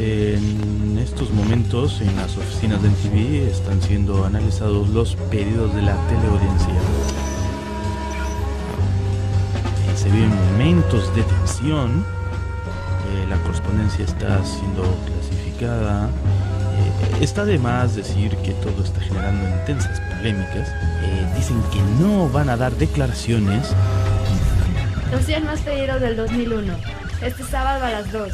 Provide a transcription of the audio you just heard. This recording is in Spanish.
En estos momentos en las oficinas del TV están siendo analizados los pedidos de la teleaudiencia. Eh, se viven momentos de tensión. Eh, la correspondencia está siendo clasificada. Eh, está de más decir que todo está generando intensas polémicas. Eh, dicen que no van a dar declaraciones. Los 100 más pedidos del 2001. Este sábado a las 2.